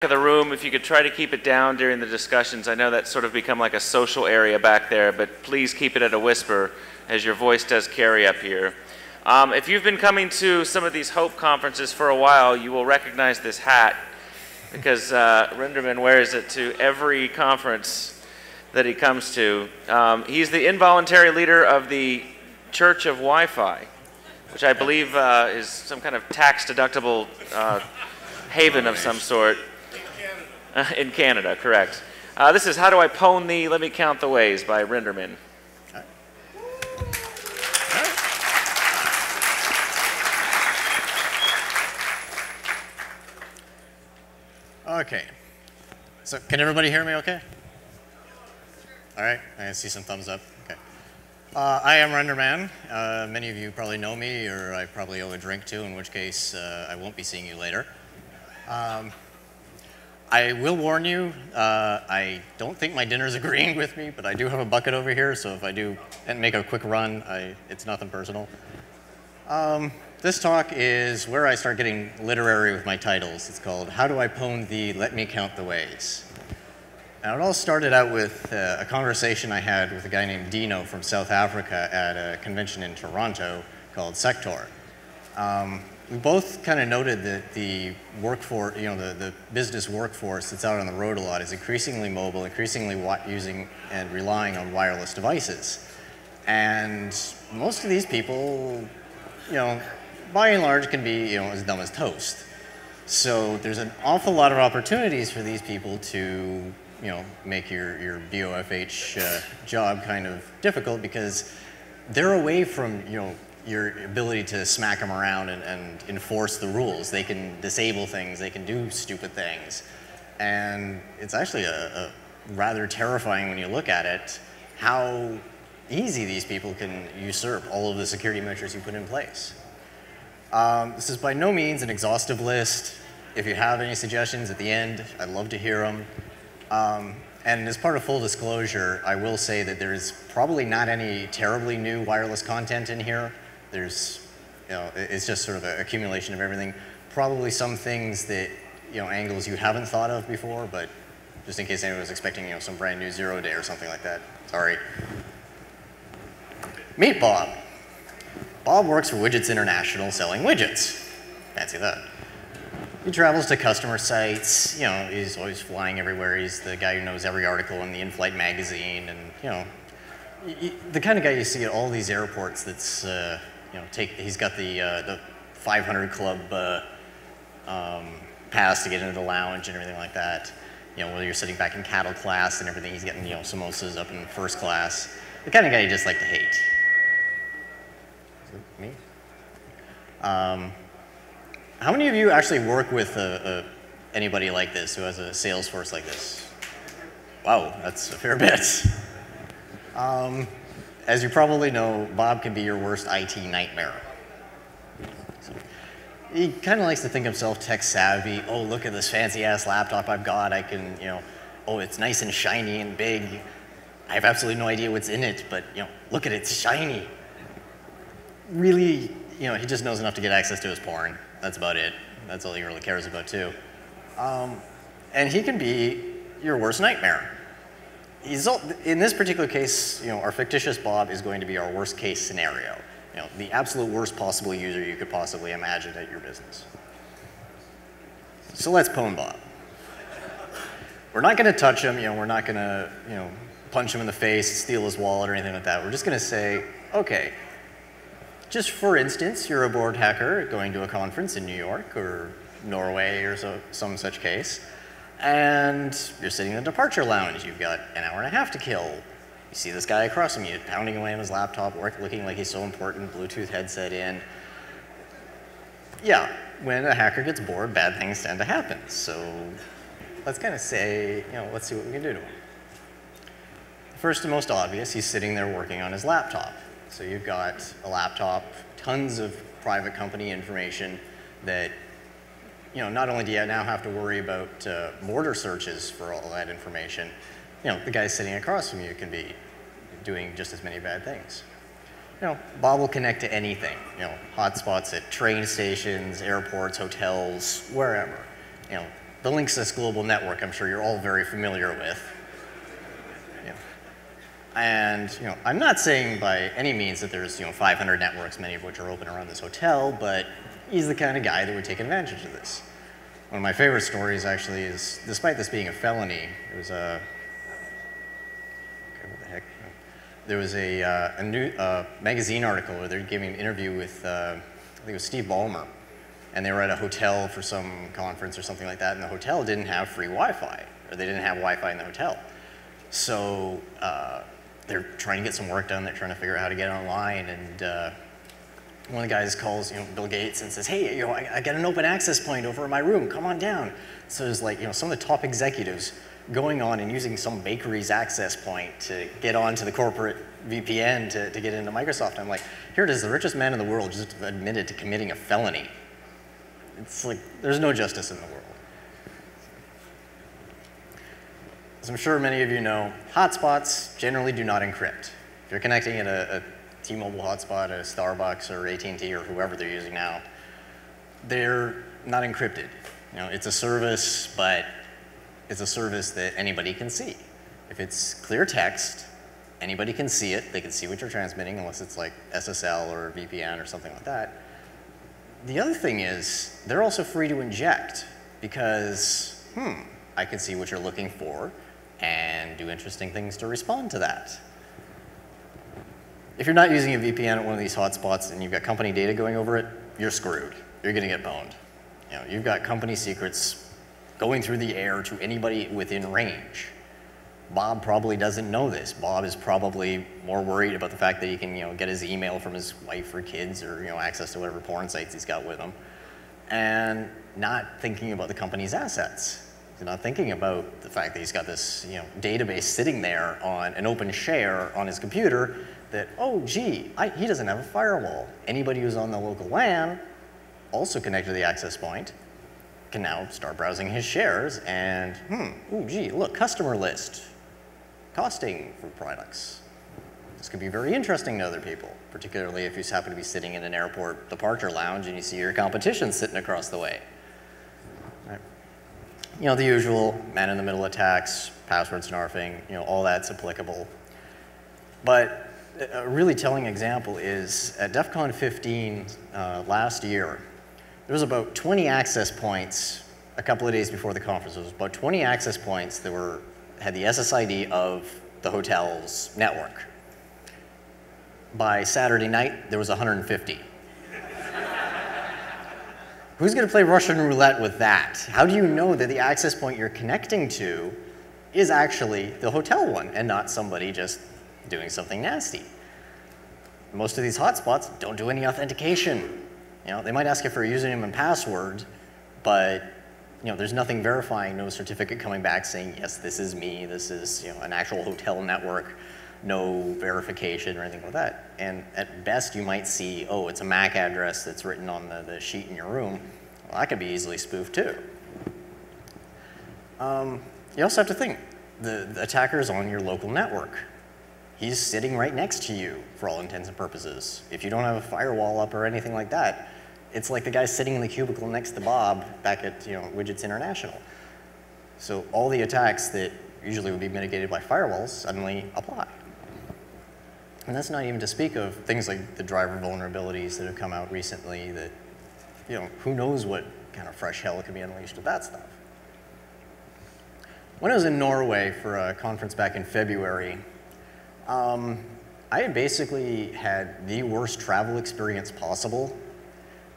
of the room, if you could try to keep it down during the discussions. I know that's sort of become like a social area back there, but please keep it at a whisper as your voice does carry up here. Um, if you've been coming to some of these Hope conferences for a while, you will recognize this hat because uh, Renderman wears it to every conference that he comes to. Um, he's the involuntary leader of the Church of Wi-Fi, which I believe uh, is some kind of tax-deductible uh, haven of some sort. in Canada, correct. Uh, this is How Do I Pwn Thee? Let Me Count the Ways by Renderman. Okay. So can everybody hear me okay? All right, I see some thumbs up. Okay. Uh, I am Renderman. Uh, many of you probably know me or I probably owe a drink to, in which case uh, I won't be seeing you later. Um, I will warn you, uh, I don't think my dinner's agreeing with me, but I do have a bucket over here, so if I do and make a quick run, I, it's nothing personal. Um, this talk is where I start getting literary with my titles. It's called How Do I Pwn Thee Let Me Count the Ways. Now it all started out with uh, a conversation I had with a guy named Dino from South Africa at a convention in Toronto called Sector. Um, we both kind of noted that the workforce, you know, the, the business workforce that's out on the road a lot is increasingly mobile, increasingly using and relying on wireless devices. And most of these people, you know, by and large can be, you know, as dumb as toast. So there's an awful lot of opportunities for these people to, you know, make your, your BOFH uh, job kind of difficult because they're away from, you know, your ability to smack them around and, and, enforce the rules. They can disable things, they can do stupid things. And it's actually a, a rather terrifying when you look at it, how easy these people can usurp all of the security measures you put in place. Um, this is by no means an exhaustive list. If you have any suggestions at the end, I'd love to hear them. Um, and as part of full disclosure, I will say that there's probably not any terribly new wireless content in here. There's, you know, it's just sort of an accumulation of everything. Probably some things that, you know, angles you haven't thought of before, but just in case anyone was expecting, you know, some brand new zero day or something like that. Sorry. Meet Bob. Bob works for Widgets International selling widgets. Fancy that. He travels to customer sites, you know, he's always flying everywhere. He's the guy who knows every article in the in-flight magazine and, you know, the kind of guy you see at all these airports that's, uh, you know, take, he's got the, uh, the 500 club uh, um, pass to get into the lounge and everything like that. You know, whether you're sitting back in cattle class and everything, he's getting, you know, samosas up in first class. The kind of guy you just like to hate. Me? Um, how many of you actually work with a, a, anybody like this who has a sales force like this? Wow, that's a fair bit. Um, as you probably know, Bob can be your worst IT nightmare. So, he kind of likes to think himself tech savvy. Oh, look at this fancy ass laptop I've got. I can, you know, oh, it's nice and shiny and big. I have absolutely no idea what's in it, but, you know, look at it, it's shiny. Really, you know, he just knows enough to get access to his porn. That's about it. That's all he really cares about, too. Um, and he can be your worst nightmare in this particular case, you know, our fictitious Bob is going to be our worst case scenario. You know, the absolute worst possible user you could possibly imagine at your business. So let's pwn Bob. We're not going to touch him, you know, we're not going to, you know, punch him in the face, steal his wallet or anything like that. We're just going to say, okay, just for instance, you're a bored hacker going to a conference in New York or Norway or so, some such case and you're sitting in the departure lounge. You've got an hour and a half to kill. You see this guy across from you pounding away on his laptop, work, looking like he's so important, Bluetooth headset in. Yeah, when a hacker gets bored, bad things tend to happen. So let's kind of say, you know, let's see what we can do to him. First and most obvious, he's sitting there working on his laptop. So you've got a laptop, tons of private company information that you know, not only do you now have to worry about uh, mortar searches for all that information, you know, the guy sitting across from you can be doing just as many bad things. You know, Bob will connect to anything, you know, hotspots at train stations, airports, hotels, wherever. You know, the Linksys Global Network, I'm sure you're all very familiar with. You know, And you know, I'm not saying by any means that there's you know 500 networks, many of which are open around this hotel, but he's the kind of guy that would take advantage of this. One of my favorite stories actually is, despite this being a felony, it was a okay, what the heck? There was a, uh, a new uh, magazine article where they're giving an interview with uh, I think it was Steve Ballmer, and they were at a hotel for some conference or something like that, and the hotel didn't have free Wi-Fi, or they didn't have Wi-Fi in the hotel. So uh, they're trying to get some work done. They're trying to figure out how to get online, and uh, one of the guys calls, you know, Bill Gates and says, "Hey, you know, I, I got an open access point over in my room. Come on down." So there's like, you know, some of the top executives going on and using some bakery's access point to get onto the corporate VPN to, to get into Microsoft. I'm like, here it is, the richest man in the world just admitted to committing a felony. It's like, there's no justice in the world. As I'm sure many of you know, hotspots generally do not encrypt. If you're connecting at a, a T-Mobile hotspot, a Starbucks or AT&T or whoever they're using now, they're not encrypted. You know, it's a service, but it's a service that anybody can see. If it's clear text, anybody can see it. They can see what you're transmitting, unless it's like SSL or VPN or something like that. The other thing is, they're also free to inject because, hmm, I can see what you're looking for and do interesting things to respond to that. If you're not using a VPN at one of these hotspots and you've got company data going over it, you're screwed. You're going to get boned. You know, you've got company secrets going through the air to anybody within range. Bob probably doesn't know this. Bob is probably more worried about the fact that he can, you know, get his email from his wife or kids or, you know, access to whatever porn sites he's got with him and not thinking about the company's assets. He's not thinking about the fact that he's got this, you know, database sitting there on an open share on his computer that, oh, gee, I, he doesn't have a firewall. Anybody who's on the local LAN, also connected to the access point, can now start browsing his shares and, hmm, oh, gee, look, customer list, costing for products. This could be very interesting to other people, particularly if you happen to be sitting in an airport departure lounge and you see your competition sitting across the way. Right. You know, the usual man-in-the-middle attacks, password snarfing, you know, all that's applicable. But a really telling example is at DEF CON 15 uh, last year, there was about 20 access points a couple of days before the conference. There was about 20 access points that were, had the SSID of the hotel's network. By Saturday night, there was 150. Who's going to play Russian roulette with that? How do you know that the access point you're connecting to is actually the hotel one and not somebody just doing something nasty. Most of these hotspots don't do any authentication. You know, they might ask you for a username and password, but you know, there's nothing verifying, no certificate coming back saying, yes, this is me, this is you know, an actual hotel network, no verification or anything like that. And at best, you might see, oh, it's a MAC address that's written on the, the sheet in your room. Well, that could be easily spoofed too. Um, you also have to think, the, the attacker is on your local network he's sitting right next to you for all intents and purposes. If you don't have a firewall up or anything like that, it's like the guy sitting in the cubicle next to Bob back at you know, Widgets International. So all the attacks that usually would be mitigated by firewalls suddenly apply. And that's not even to speak of things like the driver vulnerabilities that have come out recently that, you know, who knows what kind of fresh hell could be unleashed with that stuff. When I was in Norway for a conference back in February, um, I basically had the worst travel experience possible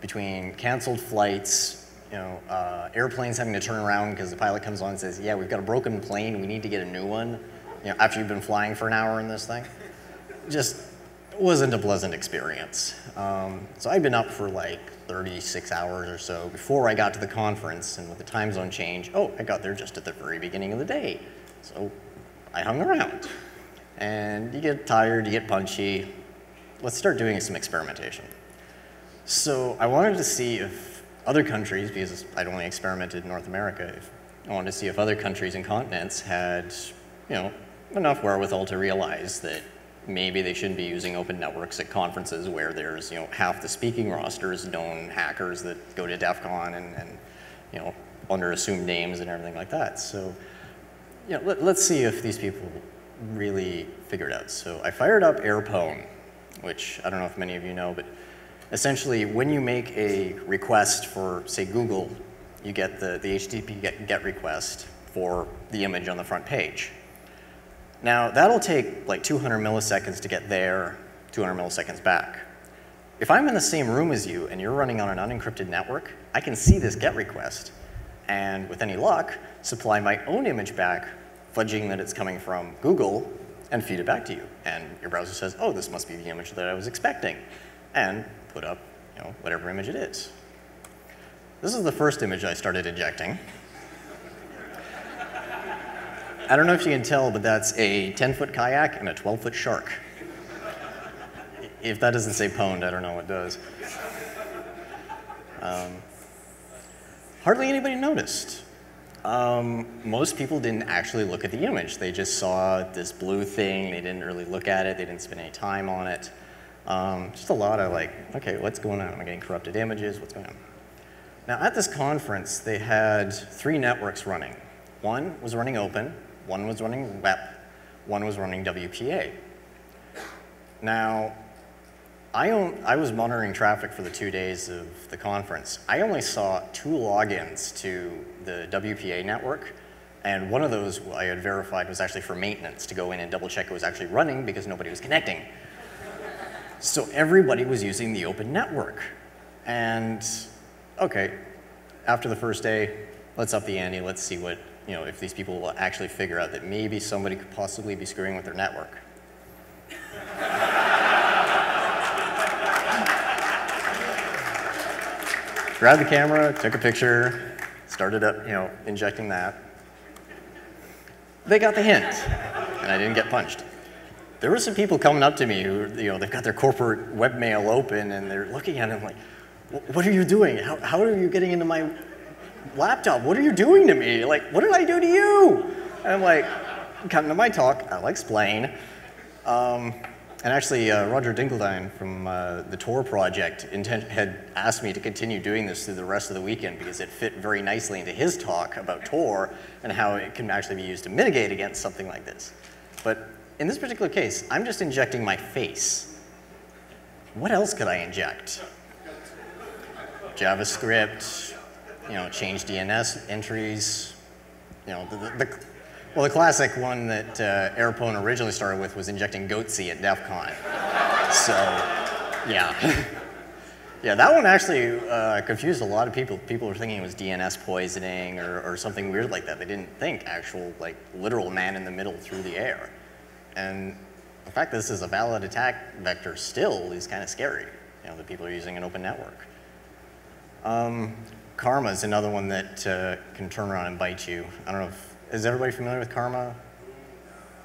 between canceled flights, you know, uh, airplanes having to turn around because the pilot comes on and says, yeah, we've got a broken plane, we need to get a new one, you know, after you've been flying for an hour in this thing. Just wasn't a pleasant experience. Um, so I'd been up for like 36 hours or so before I got to the conference, and with the time zone change, oh, I got there just at the very beginning of the day. So I hung around and you get tired, you get punchy. Let's start doing some experimentation. So I wanted to see if other countries, because I'd only experimented in North America, if, I wanted to see if other countries and continents had, you know, enough wherewithal to realize that maybe they shouldn't be using open networks at conferences where there's, you know, half the speaking rosters known hackers that go to DEF CON and, and you know, under assumed names and everything like that. So, you know, let, us see if these people really figured out. So I fired up AirPwn, which I don't know if many of you know, but essentially when you make a request for, say, Google, you get the, the HTTP get, get request for the image on the front page. Now, that'll take like 200 milliseconds to get there, 200 milliseconds back. If I'm in the same room as you and you're running on an unencrypted network, I can see this GET request and with any luck, supply my own image back, fudging that it's coming from Google and feed it back to you. And your browser says, oh, this must be the image that I was expecting, and put up you know, whatever image it is. This is the first image I started injecting. I don't know if you can tell, but that's a 10-foot kayak and a 12-foot shark. If that doesn't say pwned, I don't know what does. Um, hardly anybody noticed. Um, most people didn't actually look at the image. They just saw this blue thing. They didn't really look at it. They didn't spend any time on it. Um, just a lot of like, okay, what's going on? Am I getting corrupted images? What's going on? Now, at this conference, they had three networks running. One was running open, one was running WEP, one was running WPA. Now, I, own, I was monitoring traffic for the two days of the conference. I only saw two logins to the WPA network, and one of those I had verified was actually for maintenance, to go in and double check it was actually running because nobody was connecting. so everybody was using the open network. And okay, after the first day, let's up the ante, let's see what you know, if these people will actually figure out that maybe somebody could possibly be screwing with their network. Grabbed the camera, took a picture, started up, you know, injecting that. They got the hint, and I didn't get punched. There were some people coming up to me who, you know, they've got their corporate webmail open and they're looking at it like, what are you doing? How, how are you getting into my laptop, what are you doing to me? Like, what did I do to you? And I'm like, come to my talk, I'll explain. Um, and actually, uh, Roger Dingledine from uh, the Tor project intent, had asked me to continue doing this through the rest of the weekend because it fit very nicely into his talk about Tor and how it can actually be used to mitigate against something like this. But in this particular case, I'm just injecting my face. What else could I inject? JavaScript, you know, change DNS entries. You know, the, the, the well, the classic one that uh, originally started with was injecting goatse at DEF CON. so, yeah. yeah, that one actually uh, confused a lot of people. People were thinking it was DNS poisoning or, or something weird like that. They didn't think actual, like, literal man in the middle through the air. And the fact that this is a valid attack vector still is kind of scary, you know, that people are using an open network. Um, Karma is another one that uh, can turn around and bite you. I don't know if, is everybody familiar with Karma?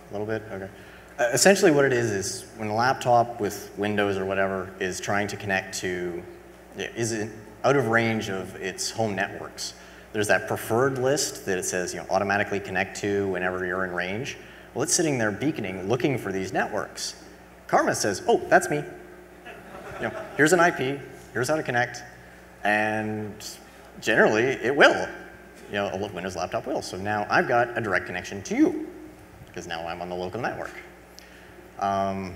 A little bit? Okay. Uh, essentially what it is is when a laptop with Windows or whatever is trying to connect to, is out of range of its home networks. There's that preferred list that it says you know, automatically connect to whenever you're in range. Well, it's sitting there beaconing, looking for these networks. Karma says, oh, that's me. You know, here's an IP, here's how to connect, and generally it will. You know, a Windows laptop will. So now I've got a direct connection to you because now I'm on the local network. Um,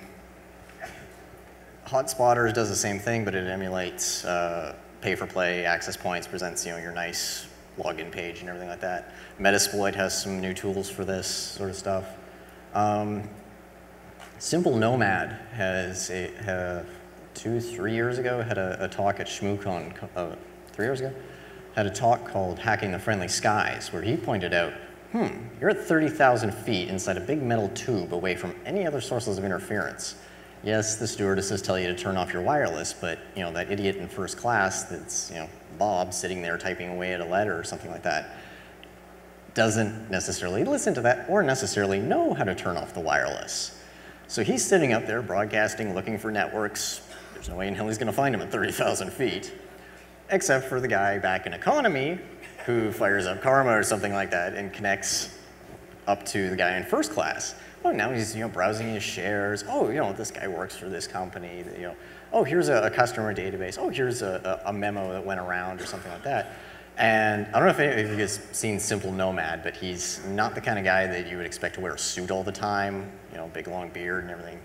Hotspotters does the same thing, but it emulates uh, pay-for-play access points, presents you know your nice login page and everything like that. Metasploit has some new tools for this sort of stuff. Um, Simple Nomad has a, uh, two, three years ago had a, a talk at ShmooCon, uh, three years ago, had a talk called Hacking the Friendly Skies, where he pointed out, hmm, you're at 30,000 feet inside a big metal tube away from any other sources of interference. Yes, the stewardesses tell you to turn off your wireless, but you know, that idiot in first class that's, you know, Bob sitting there typing away at a letter or something like that, doesn't necessarily listen to that or necessarily know how to turn off the wireless. So he's sitting up there broadcasting, looking for networks. There's no way in hell he's gonna find them at 30,000 feet except for the guy back in economy who fires up Karma or something like that and connects up to the guy in first class. Oh, now he's you know browsing his shares. Oh, you know this guy works for this company. You know, oh here's a, a customer database. Oh, here's a, a, memo that went around or something like that. And I don't know if any of you guys seen Simple Nomad, but he's not the kind of guy that you would expect to wear a suit all the time, you know, big long beard and everything.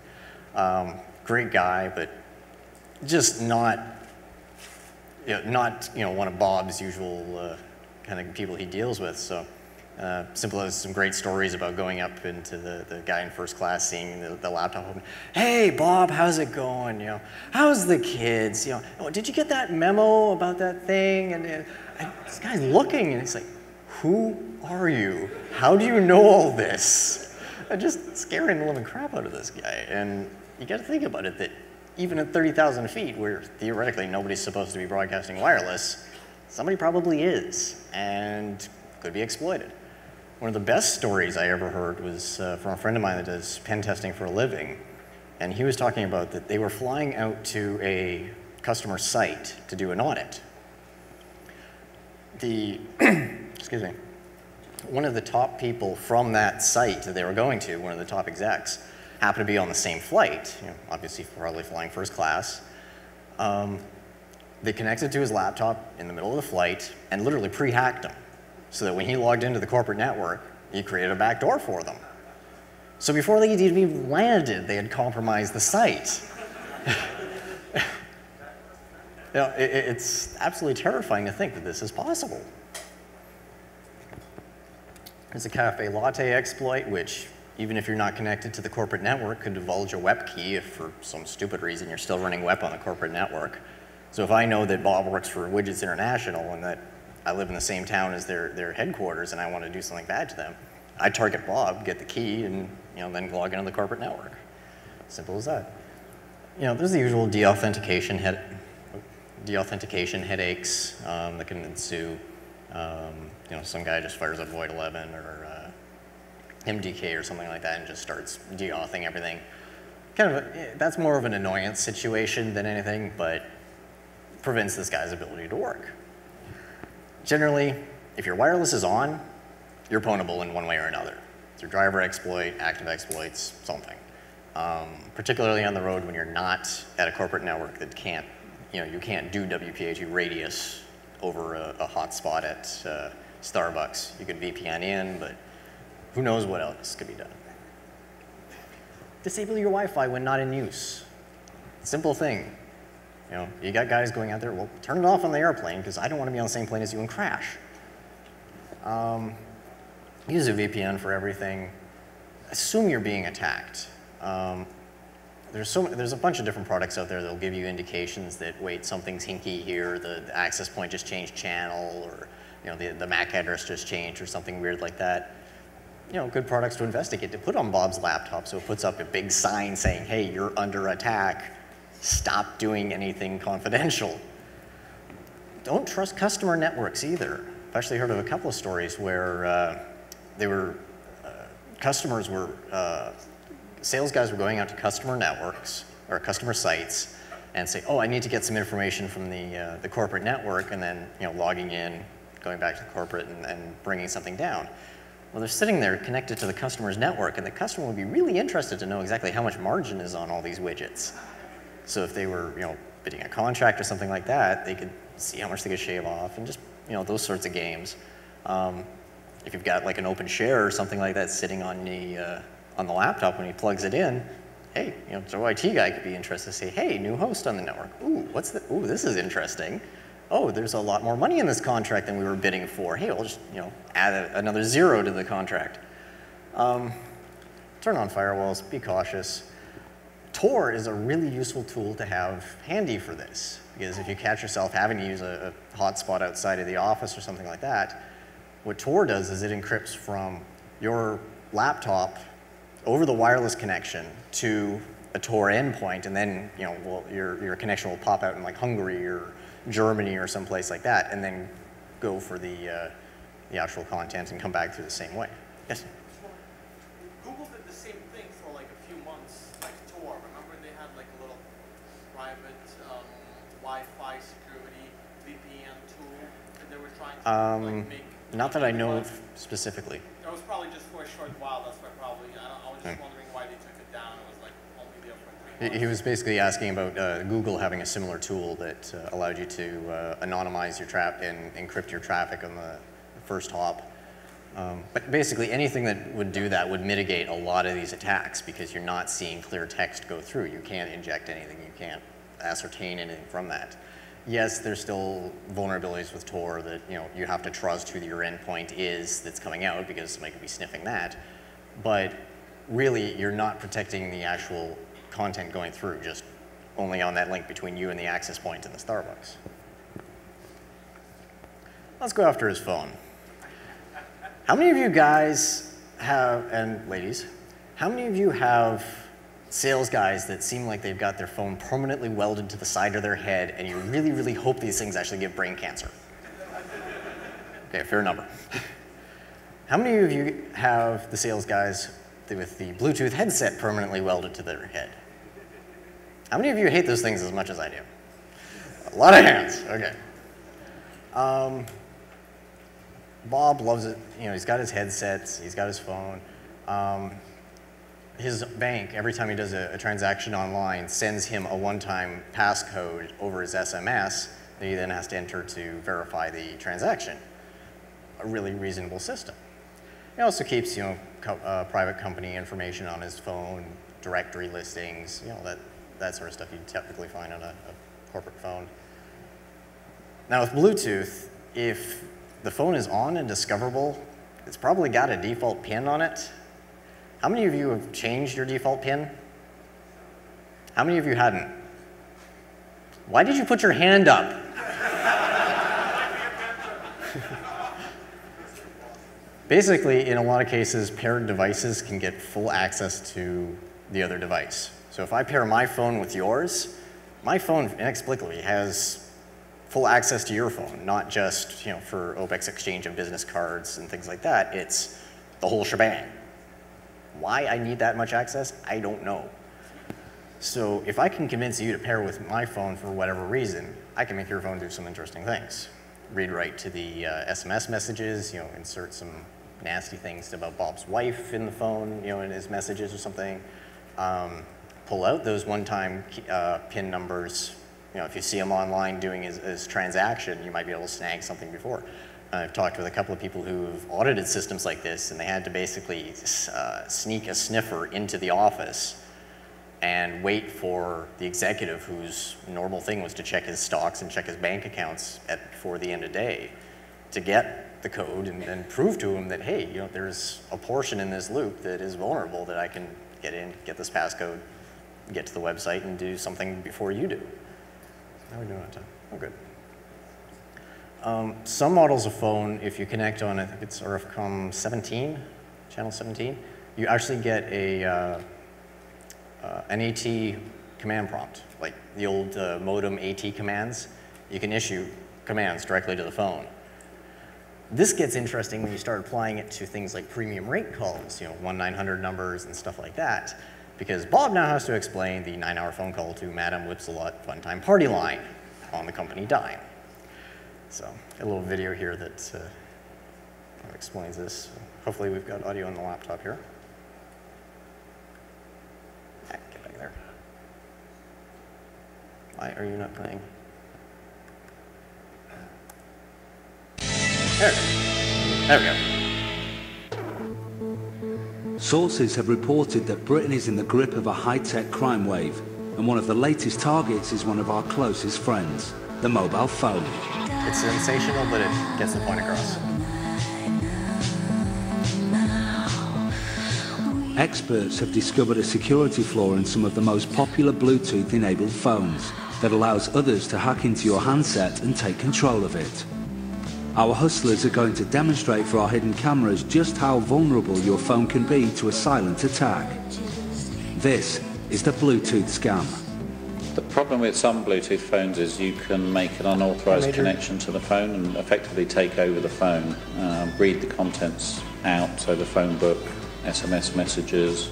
Um, great guy, but just not, you know, not, you know, one of Bob's usual uh, kind of people he deals with. So uh, Simple has some great stories about going up into the, the guy in first class, seeing the, the laptop open. Hey, Bob, how's it going? You know, how's the kids? You know, oh, did you get that memo about that thing? And, and and this guy's looking and he's like, who are you? How do you know all this? I'm just scaring the living crap out of this guy. And you got to think about it that even at 30,000 feet, where theoretically nobody's supposed to be broadcasting wireless, somebody probably is and could be exploited. One of the best stories I ever heard was uh, from a friend of mine that does pen testing for a living. And he was talking about that they were flying out to a customer site to do an audit the, excuse me, one of the top people from that site that they were going to, one of the top execs, happened to be on the same flight, you know, obviously probably flying first class. Um, they connected to his laptop in the middle of the flight and literally pre-hacked him so that when he logged into the corporate network, he created a backdoor for them. So before they even landed, they had compromised the site. You know, it, it's absolutely terrifying to think that this is possible. There's a cafe latte exploit, which even if you're not connected to the corporate network, could divulge a WEP key if for some stupid reason you're still running WEP on the corporate network. So if I know that Bob works for Widgets International and that I live in the same town as their, their headquarters and I want to do something bad to them, I target Bob, get the key, and you know, then log into the corporate network. Simple as that. You know, there's the usual deauthentication head, deauthentication headaches um, that can ensue. Um, you know, some guy just fires up Void 11 or MDK or something like that and just starts deauthing everything. Kind of, a, that's more of an annoyance situation than anything, but prevents this guy's ability to work. Generally, if your wireless is on, you're pwnable in one way or another. Through driver exploit, active exploits, something. Um, particularly on the road when you're not at a corporate network that can't you know, you can't do WPA2 radius over a, a hotspot at uh, Starbucks. You could VPN in, but who knows what else could be done. Disable your Wi-Fi when not in use. Simple thing. You know, you got guys going out there, well, turn it off on the airplane because I don't want to be on the same plane as you and crash. Um, use a VPN for everything. Assume you're being attacked. Um, there's, so, there's a bunch of different products out there that'll give you indications that, wait, something's hinky here, the, the access point just changed channel, or you know, the, the MAC address just changed, or something weird like that. You know, good products to investigate, to put on Bob's laptop so it puts up a big sign saying, hey, you're under attack, stop doing anything confidential. Don't trust customer networks either. I've actually heard of a couple of stories where uh, they were, uh, customers were uh, sales guys were going out to customer networks or customer sites and say, oh, I need to get some information from the, uh, the corporate network and then you know, logging in, going back to the corporate and, and bringing something down. Well, they're sitting there connected to the customer's network and the customer would be really interested to know exactly how much margin is on all these widgets. So if they were you know, bidding a contract or something like that, they could see how much they could shave off and just you know, those sorts of games. Um, if you've got like an open share or something like that sitting on the, uh, on the laptop when he plugs it in, hey, you know, Joe IT guy could be interested to say, hey, new host on the network. Ooh, what's the, ooh, this is interesting. Oh, there's a lot more money in this contract than we were bidding for. Hey, we'll just, you know, add a, another zero to the contract. Um, turn on firewalls, be cautious. Tor is a really useful tool to have handy for this because if you catch yourself having to use a, a hotspot outside of the office or something like that, what Tor does is it encrypts from your laptop over the wireless connection to a Tor endpoint, and then you know, well, your, your connection will pop out in like Hungary or Germany or someplace like that, and then go for the, uh, the actual content and come back through the same way. Yes? Google did the same thing for like a few months, like Tor. Remember they had like a little private um, Wi-Fi security VPN tool that they were trying to Um, like, make. Not that I know of specifically. It was probably just for a short while. That's why probably I, don't, I was just Hmm. wondering why they took it down. It was like only there for three He he was basically asking about uh, Google having a similar tool that uh, allowed you to uh, anonymize your trap and encrypt your traffic on the first hop. Um, but basically, anything that would do that would mitigate a lot of these attacks because you're not seeing clear text go through. You can't inject anything. You can't ascertain anything from that. Yes, there's still vulnerabilities with Tor that you know you have to trust who your endpoint is that's coming out because somebody could be sniffing that. But really, you're not protecting the actual content going through, just only on that link between you and the access point in the Starbucks. Let's go after his phone. How many of you guys have, and ladies, how many of you have sales guys that seem like they've got their phone permanently welded to the side of their head and you really, really hope these things actually give brain cancer? Okay, fair number. How many of you have the sales guys with the Bluetooth headset permanently welded to their head? How many of you hate those things as much as I do? A lot of hands, okay. Um, Bob loves it. You know, he's got his headsets, he's got his phone. Um, his bank, every time he does a, a transaction online, sends him a one-time passcode over his SMS that he then has to enter to verify the transaction. A really reasonable system. He also keeps, you know, co uh, private company information on his phone, directory listings, you know, that, that sort of stuff you'd typically find on a, a corporate phone. Now with Bluetooth, if the phone is on and discoverable, it's probably got a default pin on it. How many of you have changed your default pin? How many of you hadn't? Why did you put your hand up? Basically, in a lot of cases, paired devices can get full access to the other device. So if I pair my phone with yours, my phone inexplicably has full access to your phone, not just you know, for OBEX exchange of business cards and things like that. It's the whole shebang. Why I need that much access, I don't know. So if I can convince you to pair with my phone for whatever reason, I can make your phone do some interesting things. Read write to the uh, SMS messages, you know, insert some nasty things about Bob's wife in the phone, you know, in his messages or something. Um, pull out those one-time uh, PIN numbers. You know, if you see them online doing his, transaction, you might be able to snag something before. I've talked with a couple of people who've audited systems like this, and they had to basically uh, sneak a sniffer into the office and wait for the executive whose normal thing was to check his stocks and check his bank accounts at, before the end of day to get the code and, and prove to him that, hey, you know, there's a portion in this loop that is vulnerable that I can get in, get this passcode, get to the website and do something before you do. How are we doing on time? Oh, good. Um, some models of phone, if you connect on, I think it's RFCOMM 17, channel 17, you actually get a uh, uh, an AT command prompt, like the old uh, modem AT commands. You can issue commands directly to the phone. This gets interesting when you start applying it to things like premium rate calls, you know, 1-900 numbers and stuff like that, because Bob now has to explain the nine-hour phone call to Madame Lipsalot Fun-Time Party line on the company dime. So a little video here that uh, explains this. Hopefully we've got audio on the laptop here. Ah, get back there. Why are you not playing? There, there we go. Sources have reported that Britain is in the grip of a high-tech crime wave, and one of the latest targets is one of our closest friends, the mobile phone. It's sensational, but it gets the point across. Experts have discovered a security flaw in some of the most popular Bluetooth-enabled phones that allows others to hack into your handset and take control of it. Our hustlers are going to demonstrate for our hidden cameras just how vulnerable your phone can be to a silent attack. This is the Bluetooth scam. The problem with some Bluetooth phones is you can make an unauthorized connection to the phone and effectively take over the phone, uh, read the contents out, so the phone book, SMS messages,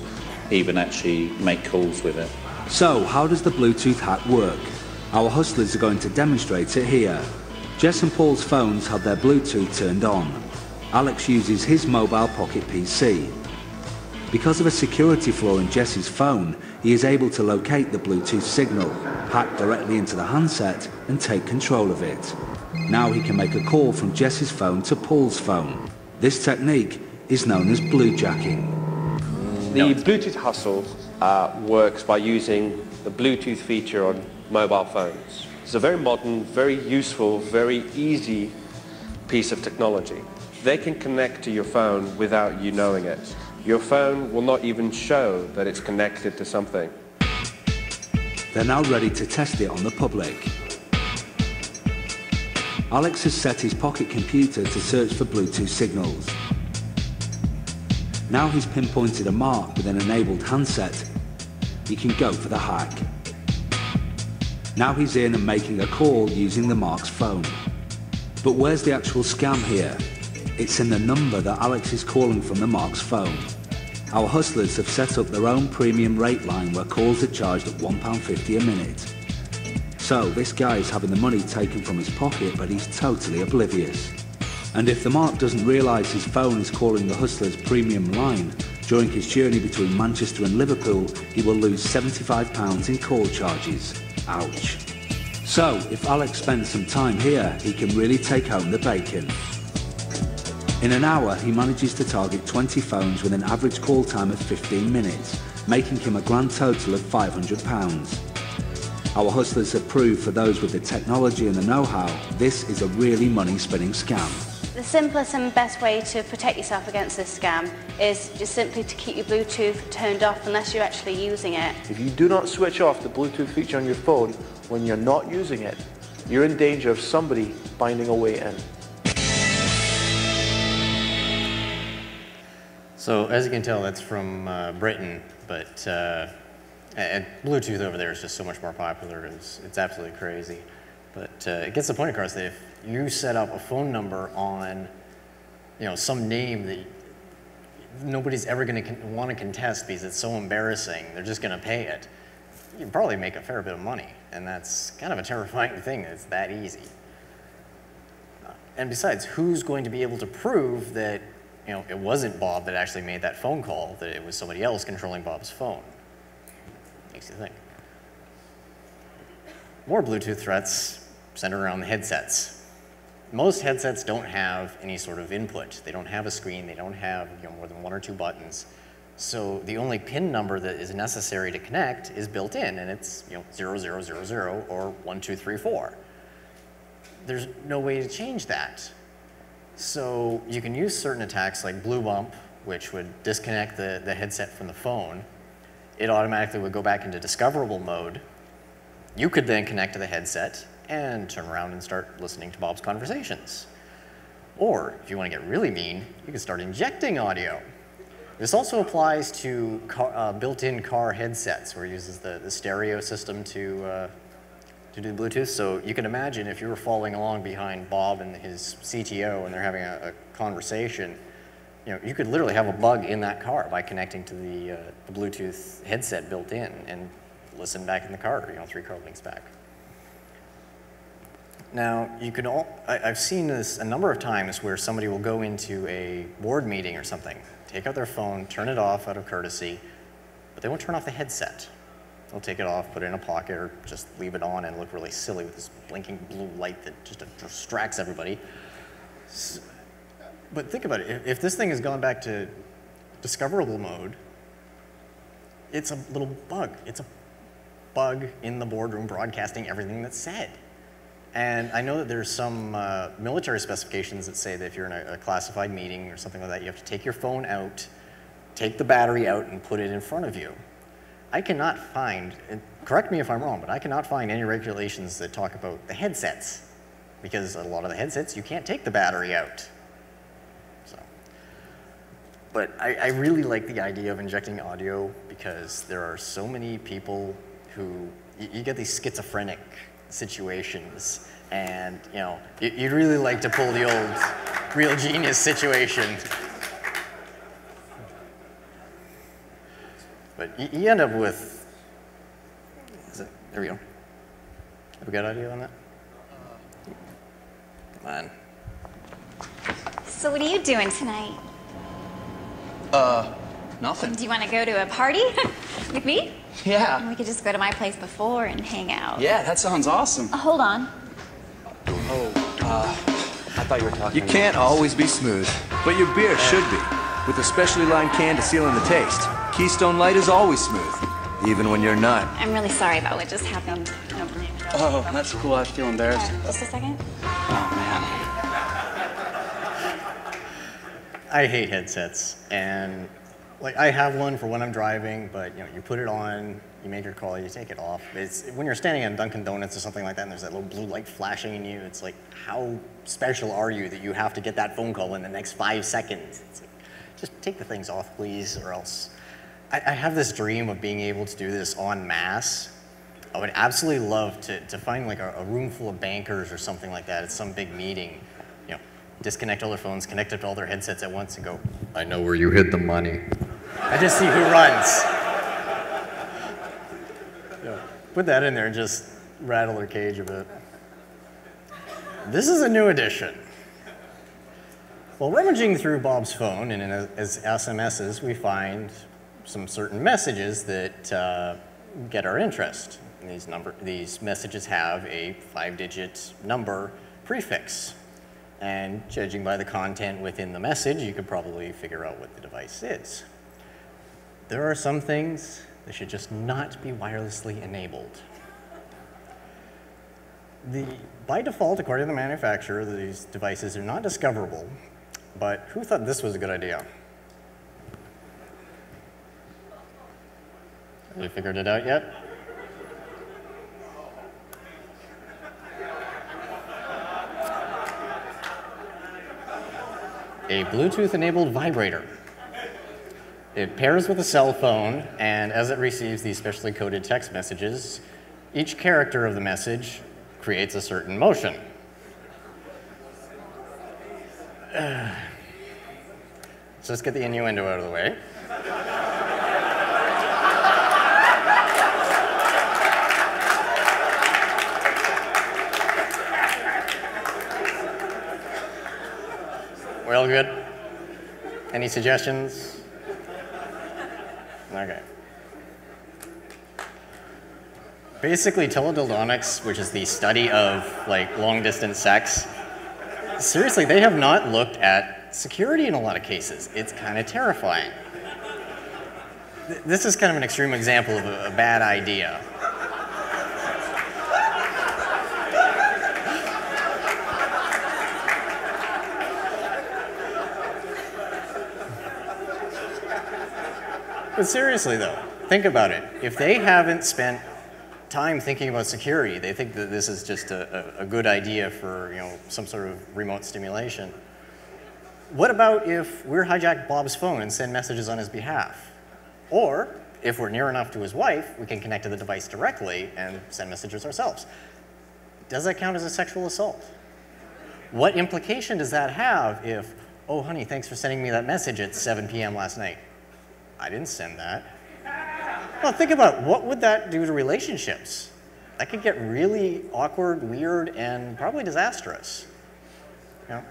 even actually make calls with it. So, how does the Bluetooth hack work? Our hustlers are going to demonstrate it here. Jess and Paul's phones have their Bluetooth turned on. Alex uses his mobile pocket PC. Because of a security flaw in Jess's phone, he is able to locate the Bluetooth signal, hack directly into the handset, and take control of it. Now he can make a call from Jess's phone to Paul's phone. This technique is known as bluejacking. The Bluetooth Hustle uh, works by using the Bluetooth feature on mobile phones. It's a very modern, very useful, very easy piece of technology. They can connect to your phone without you knowing it. Your phone will not even show that it's connected to something. They're now ready to test it on the public. Alex has set his pocket computer to search for Bluetooth signals. Now he's pinpointed a mark with an enabled handset. He can go for the hack. Now he's in and making a call using the mark's phone. But where's the actual scam here? It's in the number that Alex is calling from the mark's phone. Our hustlers have set up their own premium rate line where calls are charged at £1.50 a minute. So this guy is having the money taken from his pocket but he's totally oblivious. And if the mark doesn't realise his phone is calling the hustler's premium line, during his journey between Manchester and Liverpool, he will lose £75 in call charges. Ouch. So, if Alex spends some time here, he can really take home the bacon. In an hour, he manages to target 20 phones with an average call time of 15 minutes, making him a grand total of £500. Our hustlers have proved for those with the technology and the know-how, this is a really money-spinning scam. The simplest and best way to protect yourself against this scam is just simply to keep your Bluetooth turned off unless you're actually using it. If you do not switch off the Bluetooth feature on your phone when you're not using it, you're in danger of somebody finding a way in. So as you can tell, that's from uh, Britain, but uh, and Bluetooth over there is just so much more popular. It's, it's absolutely crazy. But uh, it gets the point across that if you set up a phone number on, you know, some name that nobody's ever going to want to contest because it's so embarrassing, they're just going to pay it. You can probably make a fair bit of money, and that's kind of a terrifying thing. It's that easy. And besides, who's going to be able to prove that you know, it wasn't Bob that actually made that phone call, that it was somebody else controlling Bob's phone. Makes you think. More Bluetooth threats centered around the headsets. Most headsets don't have any sort of input. They don't have a screen. They don't have you know, more than one or two buttons. So the only PIN number that is necessary to connect is built in, and it's you know, 0000 or 1234. There's no way to change that. So you can use certain attacks like Blue Bump, which would disconnect the, the headset from the phone. It automatically would go back into discoverable mode. You could then connect to the headset and turn around and start listening to Bob's conversations. Or if you want to get really mean, you can start injecting audio. This also applies to uh, built-in car headsets where it uses the, the stereo system to uh, to do Bluetooth. So you can imagine if you were following along behind Bob and his CTO and they're having a, a conversation, you know, you could literally have a bug in that car by connecting to the, uh, the Bluetooth headset built in and listen back in the car, you know, three car links back. Now, you can all, I, have seen this a number of times where somebody will go into a board meeting or something, take out their phone, turn it off out of courtesy, but they won't turn off the headset. They'll take it off, put it in a pocket, or just leave it on and look really silly with this blinking blue light that just distracts everybody. So, but think about it. If, if this thing has gone back to discoverable mode, it's a little bug. It's a bug in the boardroom broadcasting everything that's said. And I know that there's some uh, military specifications that say that if you're in a, a, classified meeting or something like that, you have to take your phone out, take the battery out, and put it in front of you. I cannot find, correct me if I'm wrong, but I cannot find any regulations that talk about the headsets because a lot of the headsets, you can't take the battery out. So, but I, I really like the idea of injecting audio because there are so many people who, you, you get these schizophrenic situations and you know, you, you'd really like to pull the old real genius situation But you, you end up with, Is it, there we go. Have we got audio on that? Come on. So what are you doing tonight? Uh, Nothing. Do you want to go to a party with me? Yeah. We could just go to my place before and hang out. Yeah, that sounds awesome. Uh, hold on. Oh, uh, I thought you were talking. You can't always be smooth, but your beer should be. With a specially lined can to seal in the taste, Keystone Light is always smooth, even when you're not. I'm really sorry about what just happened. No, Oh, that's cool. I feel embarrassed. just a second. Oh, man. I hate headsets, and like I have one for when I'm driving, but you know, you put it on, you make your call, you take it off. It's when you're standing in Dunkin' Donuts or something like that, and there's that little blue light flashing in you. It's like, how special are you that you have to get that phone call in the next five seconds? It's like, just take the things off, please, or else. I, I have this dream of being able to do this en masse. I would absolutely love to, to find like a, a room full of bankers or something like that at some big meeting. You know, disconnect all their phones, connect up to all their headsets at once, and go. I know where you hid the money. I just see who runs. Yeah, put that in there and just rattle their cage a bit. This is a new addition. While rummaging through Bob's phone and in his SMSs, we find some certain messages that uh, get our interest. And these, number, these messages have a five-digit number prefix. And judging by the content within the message, you could probably figure out what the device is. There are some things that should just not be wirelessly enabled. The, by default, according to the manufacturer, these devices are not discoverable, but who thought this was a good idea? Have you figured it out yet? A Bluetooth-enabled vibrator. It pairs with a cell phone, and as it receives these specially coded text messages, each character of the message creates a certain motion. Uh, so let's get the innuendo out of the way. All good? Any suggestions? Okay. Basically, teledildonics, which is the study of like long distance sex, seriously, they have not looked at security in a lot of cases. It's kind of terrifying. This is kind of an extreme example of a, a bad idea. But seriously, though, think about it. If they haven't spent time thinking about security, they think that this is just a, a, good idea for you know some sort of remote stimulation. What about if we're hijack Bob's phone and send messages on his behalf? Or if we're near enough to his wife, we can connect to the device directly and send messages ourselves. Does that count as a sexual assault? What implication does that have if, oh, honey, thanks for sending me that message at 7 p.m. last night? I didn't send that. Well, think about it. what would that do to relationships? That could get really awkward, weird, and probably disastrous. You know?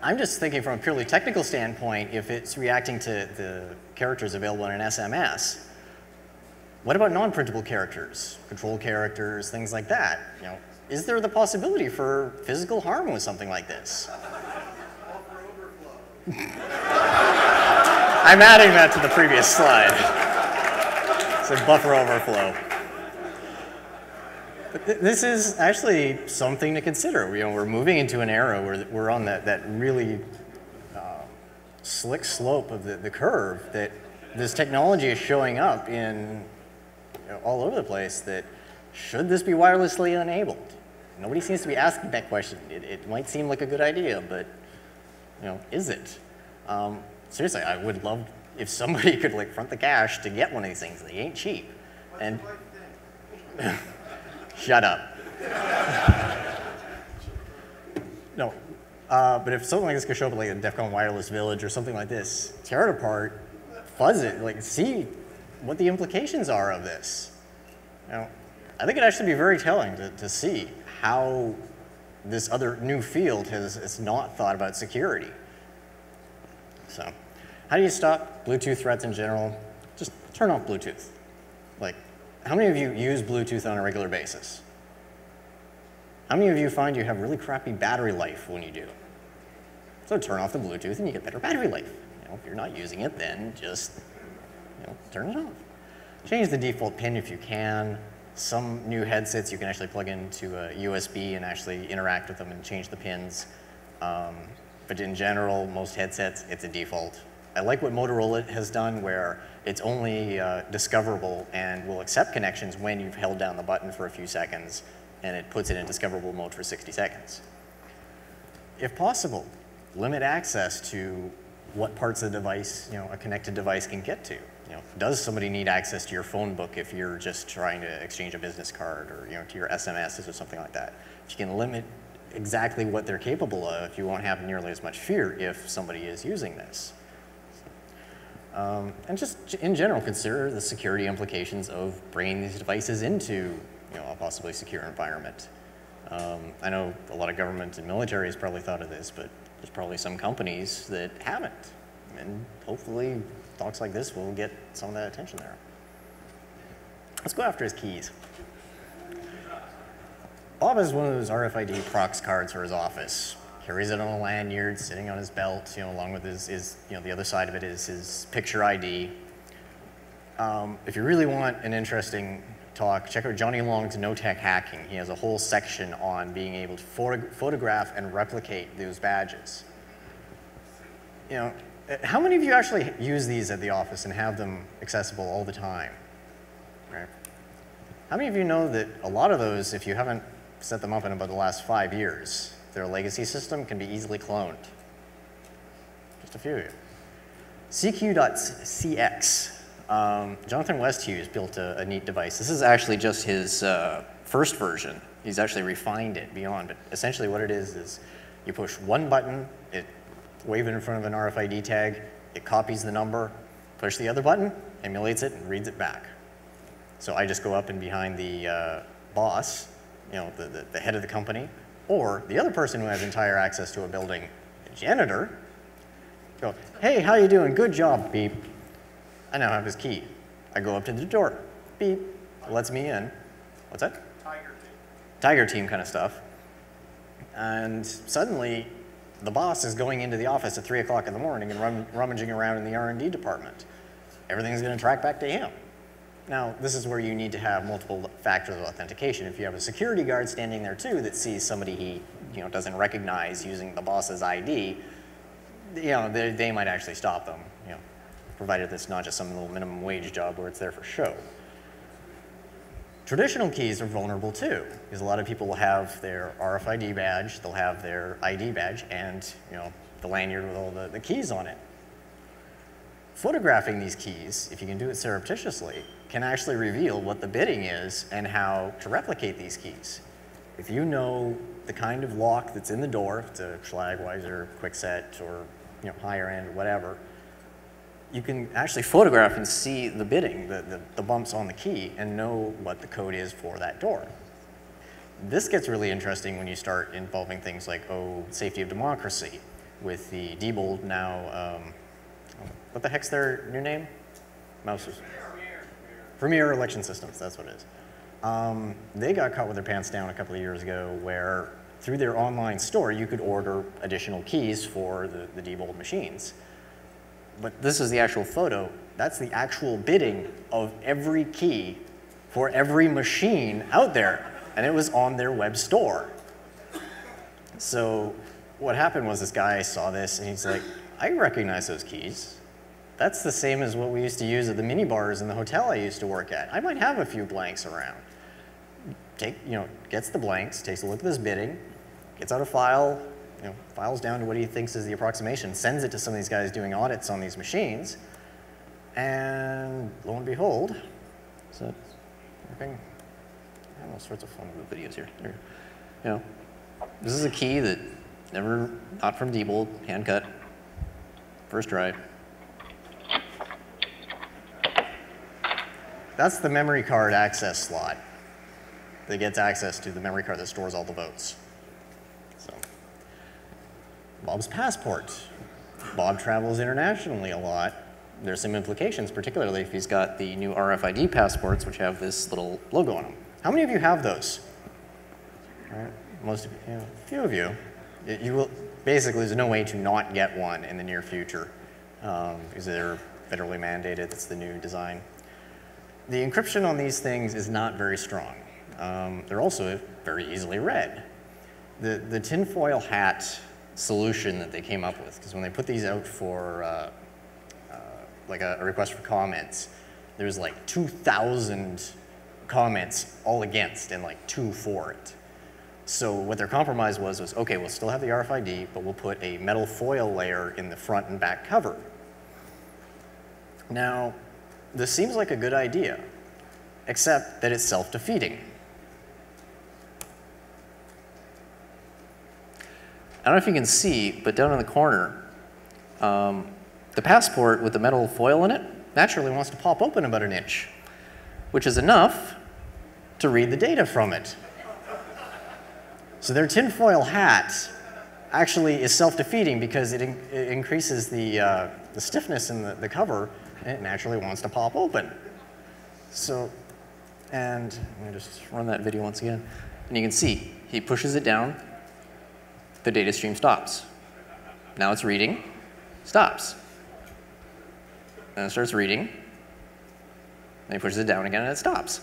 I'm just thinking from a purely technical standpoint, if it's reacting to the characters available in an SMS, what about non-printable characters, control characters, things like that? You know, is there the possibility for physical harm with something like this? I'm adding that to the previous slide. It's a buffer overflow. But th- this is actually something to consider. You know, we're moving into an era where we're on that, that really uh, slick slope of the, the curve that this technology is showing up in you know, all over the place that should this be wirelessly enabled? Nobody seems to be asking that question. It, it might seem like a good idea, but you know, is it? Um, seriously, I would love if somebody could like front the cash to get one of these things. They ain't cheap. And shut up. no, uh, but if something like this could show up at like a DEF CON Wireless Village or something like this, tear it apart, fuzz it, like see what the implications are of this. You know, I think it'd actually be very telling to, to see how this other new field has, has not thought about security. So, How do you stop Bluetooth threats in general? Just turn off Bluetooth. Like, how many of you use Bluetooth on a regular basis? How many of you find you have really crappy battery life when you do? So turn off the Bluetooth and you get better battery life. You know, if you're not using it, then just you know, turn it off. Change the default pin if you can. Some new headsets you can actually plug into a USB and actually interact with them and change the pins. Um, but in general, most headsets, it's a default. I like what Motorola has done where it's only uh, discoverable and will accept connections when you've held down the button for a few seconds and it puts it in discoverable mode for 60 seconds. If possible, limit access to what parts of the device, you know, a connected device can get to. You know, does somebody need access to your phone book if you're just trying to exchange a business card or, you know, to your SMSs or something like that? If you can limit exactly what they're capable of, you won't have nearly as much fear if somebody is using this. Um, and just in general, consider the security implications of bringing these devices into you know, a possibly secure environment. Um, I know a lot of governments and military has probably thought of this, but there's probably some companies that haven't. And hopefully talks like this will get some of that attention there. Let's go after his keys. Bob has one of those RFID prox cards for his office. Carries it on a lanyard, sitting on his belt, you know, along with his, his you know, the other side of it is his picture ID. Um, if you really want an interesting talk, check out Johnny Long's No Tech Hacking. He has a whole section on being able to photo photograph and replicate those badges. You know, how many of you actually use these at the office and have them accessible all the time? Right? How many of you know that a lot of those, if you haven't set them up in about the last five years, their legacy system can be easily cloned? Just a few of you. CQ.cx. Um, Jonathan Westhues built a, a, neat device. This is actually just his uh, first version. He's actually refined it beyond. But essentially what it is is you push one button, it wave it in front of an RFID tag, it copies the number, push the other button, emulates it, and reads it back. So I just go up and behind the uh, boss, you know, the, the, the head of the company, or the other person who has entire access to a building, the janitor, go, hey, how you doing? Good job, beep. I now have his key. I go up to the door, beep, lets me in. What's that? Tiger team. Tiger team kind of stuff. And suddenly, the boss is going into the office at 3 o'clock in the morning and rum rummaging around in the R&D department. Everything's going to track back to him. Now, this is where you need to have multiple factors of authentication. If you have a security guard standing there too that sees somebody he you know, doesn't recognize using the boss's ID, you know, they, they might actually stop them, you know, provided it's not just some little minimum wage job where it's there for show. Traditional keys are vulnerable too, because a lot of people will have their RFID badge, they'll have their ID badge, and you know, the lanyard with all the, the keys on it. Photographing these keys, if you can do it surreptitiously, can actually reveal what the bidding is and how to replicate these keys. If you know the kind of lock that's in the door, if it's a Schlagweiser, Kwikset, or you know, higher end, whatever, you can actually photograph and see the bidding, the, the, the, bumps on the key, and know what the code is for that door. This gets really interesting when you start involving things like, oh, safety of democracy, with the Diebold now, um, what the heck's their new name? Mouses. Premier Election Systems, that's what it is. Um, they got caught with their pants down a couple of years ago where through their online store you could order additional keys for the, the Diebold machines but this is the actual photo. That's the actual bidding of every key for every machine out there. And it was on their web store. So what happened was this guy saw this and he's like, I recognize those keys. That's the same as what we used to use at the mini bars in the hotel I used to work at. I might have a few blanks around. Take, you know, gets the blanks, takes a look at this bidding, gets out a file, you know, files down to what he thinks is the approximation, sends it to some of these guys doing audits on these machines, and lo and behold, that working? I have all sorts of fun with videos here. There, you know, this is a key that never, not from Diebold, hand cut, first try. That's the memory card access slot that gets access to the memory card that stores all the votes. So, Bob's passport. Bob travels internationally a lot. There's some implications, particularly if he's got the new RFID passports, which have this little logo on them. How many of you have those? All right, most of you, a few of you. Y- You will, basically, there's no way to not get one in the near future um, because they're federally mandated. That's the new design. The encryption on these things is not very strong. Um, they're also very easily read. The, the tinfoil hat solution that they came up with, because when they put these out for uh, uh, like a, a request for comments, there's like 2,000 comments all against and like two for it. So what their compromise was was, okay, we'll still have the RFID, but we'll put a metal foil layer in the front and back cover. Now, this seems like a good idea, except that it's self-defeating. I don't know if you can see, but down in the corner, um, the passport with the metal foil in it naturally wants to pop open about an inch, which is enough to read the data from it. So their tinfoil hat actually is self-defeating because it, in it increases the, uh, the stiffness in the, the cover it naturally wants to pop open. So, and let me just run that video once again. And you can see, he pushes it down, the data stream stops. Now it's reading, stops. Then it starts reading, then he pushes it down again and it stops.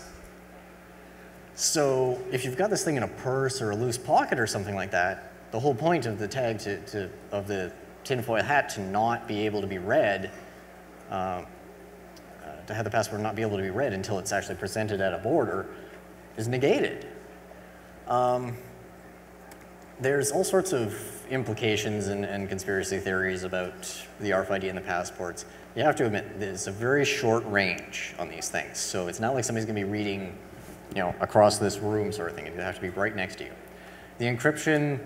So if you've got this thing in a purse or a loose pocket or something like that, the whole point of the tag to, to of the tinfoil hat to not be able to be read, uh, to have the passport not be able to be read until it's actually presented at a border, is negated. Um, there's all sorts of implications and, and conspiracy theories about the RFID and the passports. You have to admit, there's a very short range on these things. So it's not like somebody's gonna be reading, you know, across this room sort of thing. It have to be right next to you. The encryption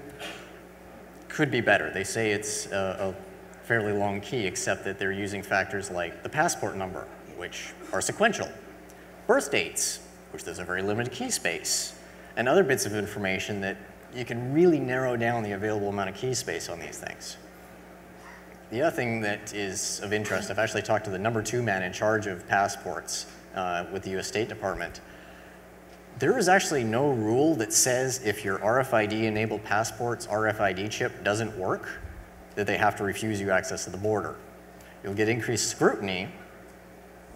could be better. They say it's a, a fairly long key, except that they're using factors like the passport number, which are sequential, birth dates, which there's a very limited key space, and other bits of information that you can really narrow down the available amount of key space on these things. The other thing that is of interest, I've actually talked to the number two man in charge of passports uh, with the US State Department. There is actually no rule that says if your RFID enabled passport's RFID chip doesn't work, that they have to refuse you access to the border. You'll get increased scrutiny,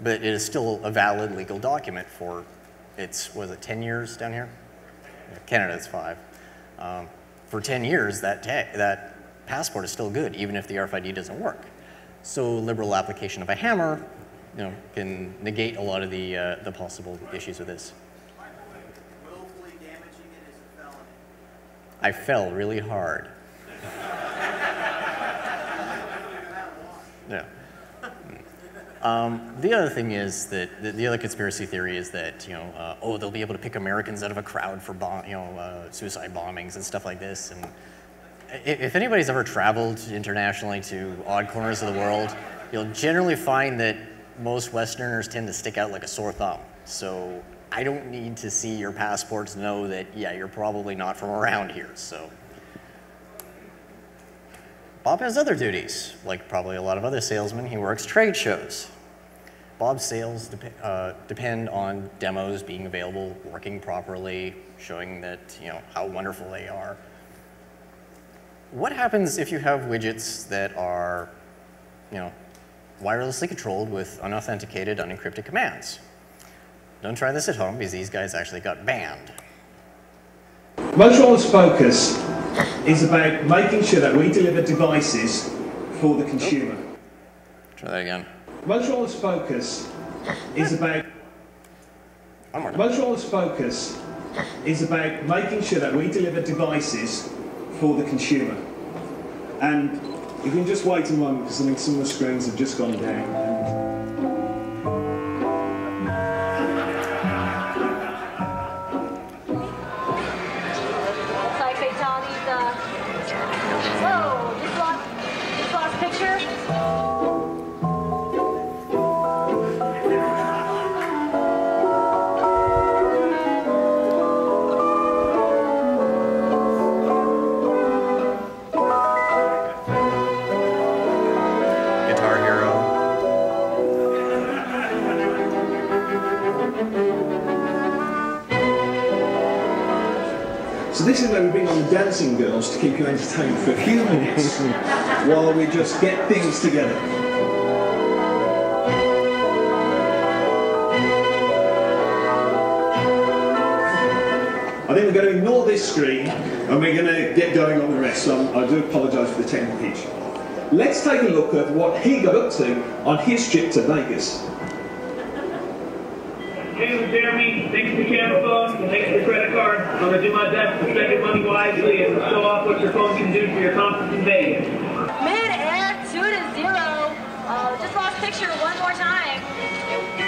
but it is still a valid legal document for it's, was it 10 years down here? Canada is five. Um, for 10 years, that, that passport is still good, even if the RFID doesn't work. So liberal application of a hammer you know, can negate a lot of the, uh, the possible issues with this. I fell really hard. yeah. Um, the other thing is that the, the, other conspiracy theory is that you know, uh, oh, they'll be able to pick Americans out of a crowd for you know, uh, suicide bombings and stuff like this. And if anybody's ever traveled internationally to odd corners of the world, you'll generally find that most Westerners tend to stick out like a sore thumb. So I don't need to see your passport to know that yeah, you're probably not from around here. So. Bob has other duties, like probably a lot of other salesmen. He works trade shows. Bob's sales dep uh, depend on demos being available, working properly, showing that, you know, how wonderful they are. What happens if you have widgets that are, you know, wirelessly controlled with unauthenticated, unencrypted commands? Don't try this at home because these guys actually got banned. Motorola's focus is about making sure that we deliver devices for the consumer. Try that again. Motorola's focus is about Motorola's focus is about making sure that we deliver devices for the consumer. And you can just wait a moment because I think some of the screens have just gone down. Dancing girls to keep you entertained for a few minutes while we just get things together. I think we're going to ignore this screen and we're going to get going on the rest. So I do apologise for the technical hitch. Let's take a look at what he got up to on his trip to Vegas. Hey, Jeremy. Thanks for the camera phone. Thanks for the credit card. I'm going to do my best to spend your money wisely and show off what your phone can do for your conference in Vegas. Mid-air, two to zero. Uh, just lost picture one more time.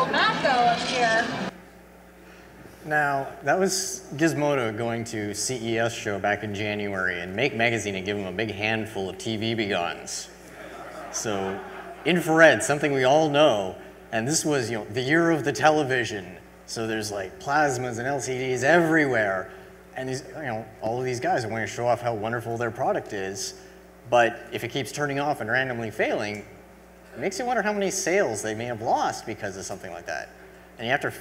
Wacko macko up here. Now, that was Gizmodo going to CES show back in January and Make Magazine had given him a big handful of TV guns. So, infrared, something we all know, and this was, you know, the year of the television. So there's like plasmas and LCDs everywhere. And these, you know, all of these guys are wanting to show off how wonderful their product is. But if it keeps turning off and randomly failing, it makes you wonder how many sales they may have lost because of something like that. And you have to,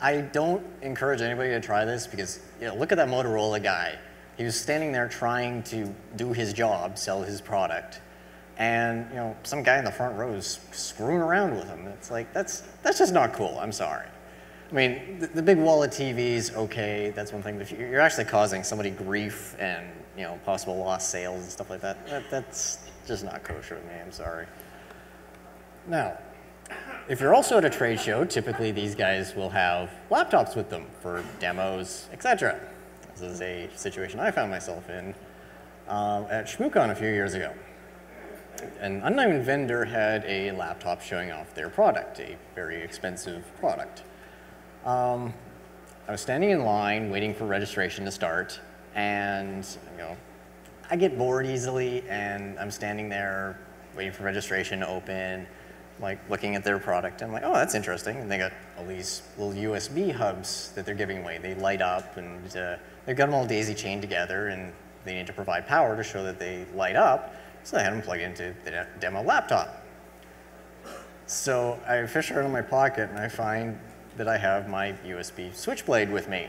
I don't encourage anybody to try this because, you know, look at that Motorola guy. He was standing there trying to do his job, sell his product, and, you know, some guy in the front row is screwing around with him. It's like, that's, that's just not cool, I'm sorry. I mean, the, the big wall of TVs, okay, that's one thing, but if you're actually causing somebody grief and, you know, possible lost sales and stuff like that, that that's just not kosher with me, I'm sorry. Now, if you're also at a trade show, typically these guys will have laptops with them for demos, etc. This is a situation I found myself in um, at ShmooCon a few years ago. An unknown vendor had a laptop showing off their product, a very expensive product. Um, I was standing in line waiting for registration to start, and you know, I get bored easily, and I'm standing there waiting for registration to open, like looking at their product. I'm like, oh, that's interesting. And they got all these little USB hubs that they're giving away. They light up, and uh, they've got them all daisy chained together, and they need to provide power to show that they light up. So they had them plug into the de- demo laptop. So I fish around in my pocket, and I find that I have my USB switchblade with me.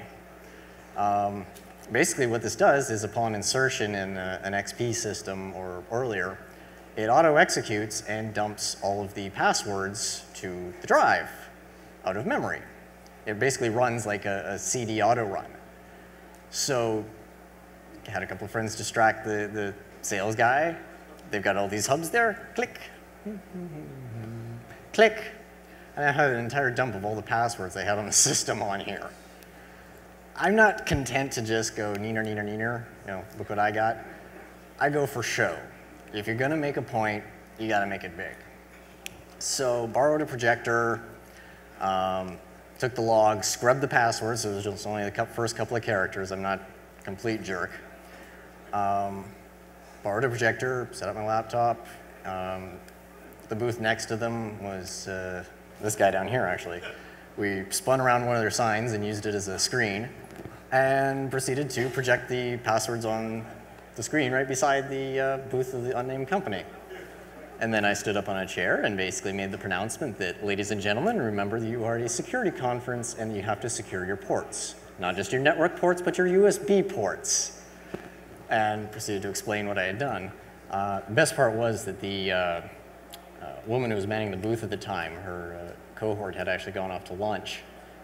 Um, basically, what this does is upon insertion in a, an XP system or earlier, it auto executes and dumps all of the passwords to the drive out of memory. It basically runs like a, a CD auto run. So, I had a couple of friends distract the, the sales guy. They've got all these hubs there. Click. Click. And I had an entire dump of all the passwords they had on the system on here. I'm not content to just go neener, neener, neener. You know, look what I got. I go for show. If you're gonna make a point, you gotta make it big. So borrowed a projector, um, took the log, scrubbed the passwords, so it was just only the first couple of characters. I'm not a complete jerk. Um, borrowed a projector, set up my laptop. Um, the booth next to them was uh, this guy down here, actually. We spun around one of their signs and used it as a screen and proceeded to project the passwords on the screen right beside the uh, booth of the unnamed company. And then I stood up on a chair and basically made the pronouncement that, ladies and gentlemen, remember that you are at a security conference and you have to secure your ports. Not just your network ports, but your USB ports. And proceeded to explain what I had done. Uh, the best part was that the uh, uh, woman who was manning the booth at the time, her uh, cohort had actually gone off to lunch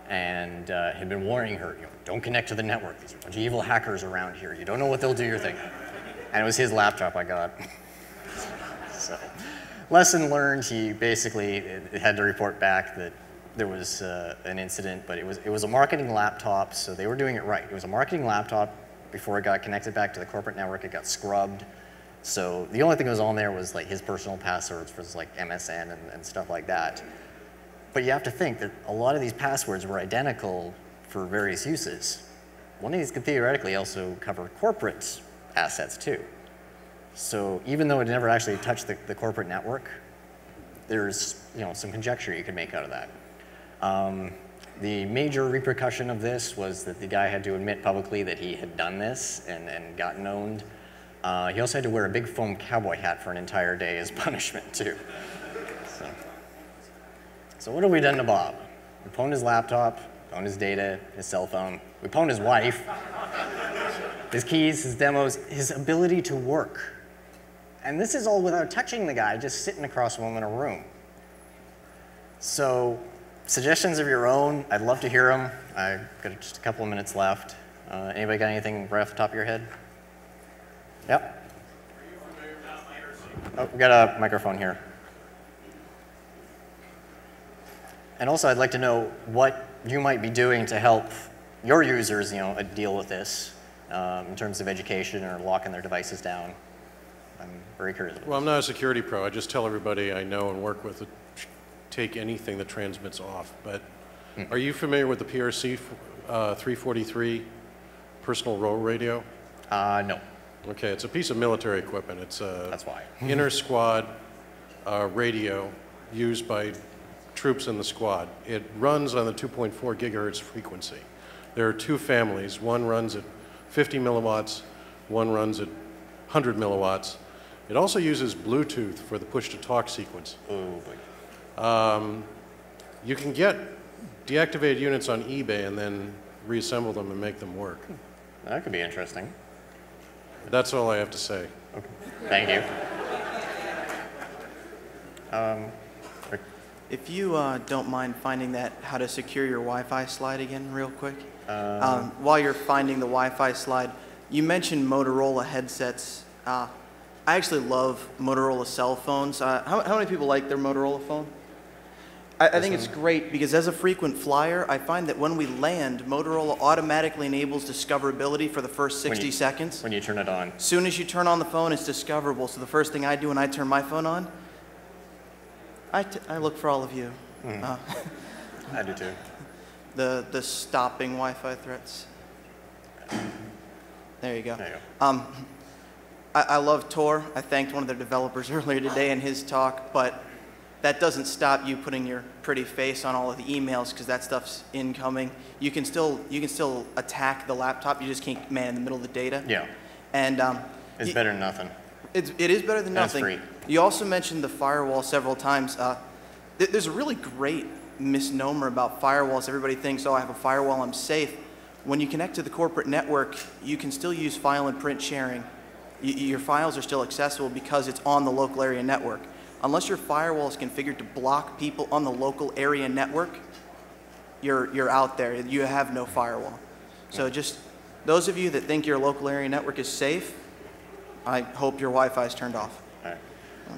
and uh, had been warning her, you know, don't connect to the network. There's a bunch of evil hackers around here. You don't know what they'll do your thing. And it was his laptop I got. so, lesson learned, he basically had to report back that there was uh, an incident, but it was, it was a marketing laptop, so they were doing it right. It was a marketing laptop. Before it got connected back to the corporate network, it got scrubbed. So the only thing that was on there was like his personal passwords for like MSN and, and stuff like that. But you have to think that a lot of these passwords were identical for various uses. One of these could theoretically also cover corporate assets too. So even though it never actually touched the, the corporate network, there's you know some conjecture you could make out of that. Um, the major repercussion of this was that the guy had to admit publicly that he had done this and, and gotten owned. Uh, he also had to wear a big foam cowboy hat for an entire day as punishment too. So, so what have we done to Bob? We pwned his laptop, pwned his data, his cell phone. We pwned his wife, his keys, his demos, his ability to work. And this is all without touching the guy, just sitting across from him in a room. So, suggestions of your own, I'd love to hear them. I've got just a couple of minutes left. Uh, anybody got anything right off the top of your head? Yep. Oh, we got a microphone here. And also, I'd like to know what you might be doing to help your users, you know, uh, deal with this um, in terms of education or locking their devices down. I'm very curious. Well, I'm not a security pro. I just tell everybody I know and work with to take anything that transmits off. But Hmm. are you familiar with the PRC uh, 343 personal role radio? Uh, no. Okay, it's a piece of military equipment. It's a That's why. inter squad uh, radio used by troops in the squad. It runs on the 2.4 gigahertz frequency. There are two families. One runs at 50 milliwatts, one runs at 100 milliwatts. It also uses Bluetooth for the push-to-talk sequence. Oh, boy. Um, you can get deactivated units on eBay and then reassemble them and make them work. That could be interesting. That's all I have to say. Okay. Thank you. Um, If you uh, don't mind finding that how to secure your Wi-Fi slide again real quick. Uh, Um, while you're finding the Wi-Fi slide, you mentioned Motorola headsets. Uh, I actually love Motorola cell phones. Uh, how, how many people like their Motorola phone? I, I think it's great because as a frequent flyer, I find that when we land, Motorola automatically enables discoverability for the first When 60 you- seconds. when you turn it on. As soon as you turn on the phone, it's discoverable. So the first thing I do when I turn my phone on, I, t- I look for all of you. Mhm. Uh, I do too. the the stopping Wi-Fi threats. There you go. There you go. Um, I, I love Tor. I thanked one of their developers earlier today in his talk, but that doesn't stop you putting your pretty face on all of the emails because that stuff's incoming. You can still you can still attack the laptop. You just can't man in the middle of the data. Yeah. And um, It's better than nothing. it's, it is better than And nothing. free. You also mentioned the firewall several times. Uh, th- there's a really great misnomer about firewalls. Everybody thinks, oh, I have a firewall, I'm safe. When you connect to the corporate network, you can still use file and print sharing. Y- your files are still accessible because it's on the local area network. Unless your firewall is configured to block people on the local area network, you're, you're out there. You have no firewall. So just those of you that think your local area network is safe, I hope your Wi-Fi is turned off.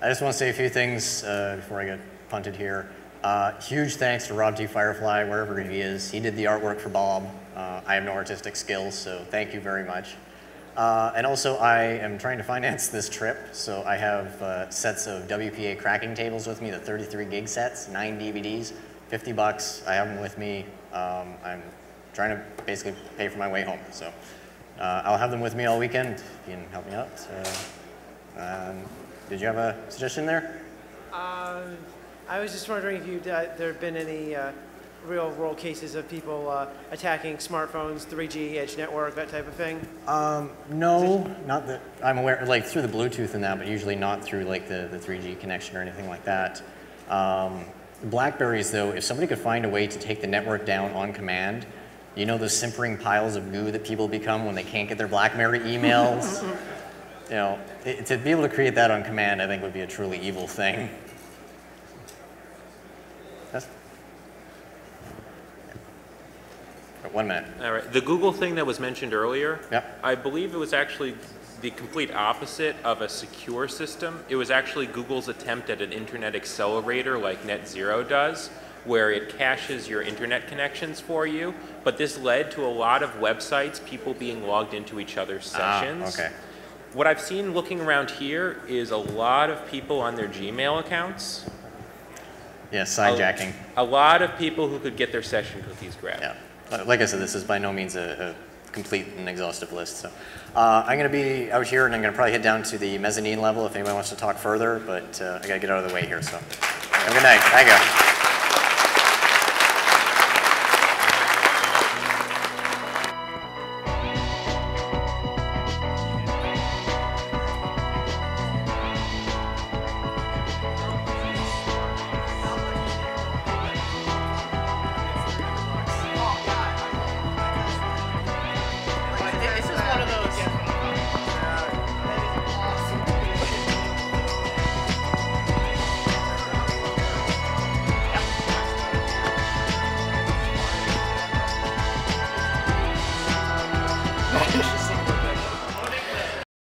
I just want to say a few things uh, before I get punted here. Uh, huge thanks to Rob T. Firefly, wherever he is. He did the artwork for Bob. Uh, I have no artistic skills, so thank you very much. Uh, and also, I am trying to finance this trip, so I have uh, sets of WPA cracking tables with me, the 33 gig sets, nine DVDs, 50 bucks. I have them with me. Um, I'm trying to basically pay for my way home, so uh, I'll have them with me all weekend. If you can help me out. Uh, um, did you have a suggestion there? I was just wondering if you uh, there have been any uh, real world cases of people uh, attacking smartphones, 3G, edge network, that type of thing. Um, no, not that I'm aware, like through the Bluetooth and that, but usually not through like the, the 3G connection or anything like that. Um, Blackberries though, if somebody could find a way to take the network down on command, you know those simpering piles of goo that people become when they can't get their BlackBerry emails? you know, it, to be able to create that on command, I think would be a truly evil thing. One minute. All right. The Google thing that was mentioned earlier, Yep. I believe it was actually the complete opposite of a secure system. It was actually Google's attempt at an internet accelerator like NetZero does, where it caches your internet connections for you. But this led to a lot of websites, people being logged into each other's sessions. Ah, sessions. okay. What I've seen looking around here is a lot of people on their Gmail accounts. Yes, hijacking. A lot of people who could get their session cookies grabbed. Yeah. Like I said, this is by no means a, a complete and exhaustive list. So uh, I'm going to be out here, and I'm going to probably head down to the mezzanine level if anyone wants to talk further. But uh, I got to get out of the way here. So have a good night. Thank you.